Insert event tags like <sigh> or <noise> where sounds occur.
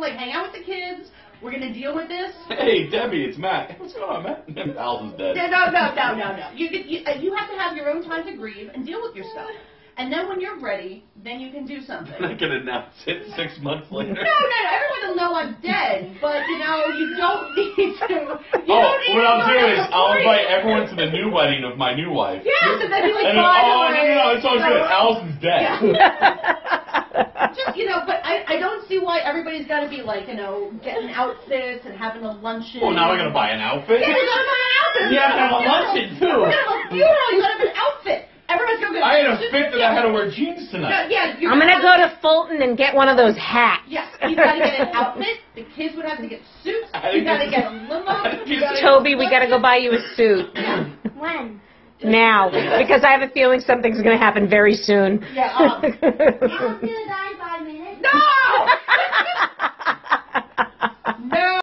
like hang out with the kids. We're gonna deal with this. Hey, Debbie, it's Matt. What's going on, Matt? <laughs> Al's is dead. No, no, no, no, no, no. You, you, you have to have your own time to grieve and deal with your stuff. And then when you're ready, then you can do something. <laughs> I'm announce it six months later. No, no, no. Everyone will know I'm dead, but you know you don't <laughs> need to. You oh, don't need what to I'll do is I'll invite everyone to the new wedding of my new wife. Yes, and then be like, And then, by the oh, way, no, no, no, it's all good. Allison's dead. Just you know, but I, I don't see why everybody's got to be like you know getting outfits and having a luncheon. Well, now we're gonna buy an outfit. Yeah, we're gonna buy an outfit. You have to have a luncheon, too. We're gonna have a funeral. You gotta have an outfit. Everyone's gonna. I had a fit that I had to wear jeans tonight. yeah, you're I'm gonna go to Fulton and get one of those hats. Yes, you gotta get an outfit. The kids would have to get suits. You think gotta <laughs> get a limo. You gotta Toby, get we gotta go buy you a suit When? now because I have a feeling something's gonna happen very soon. Yeah. Um, I'll do it in five minutes. no!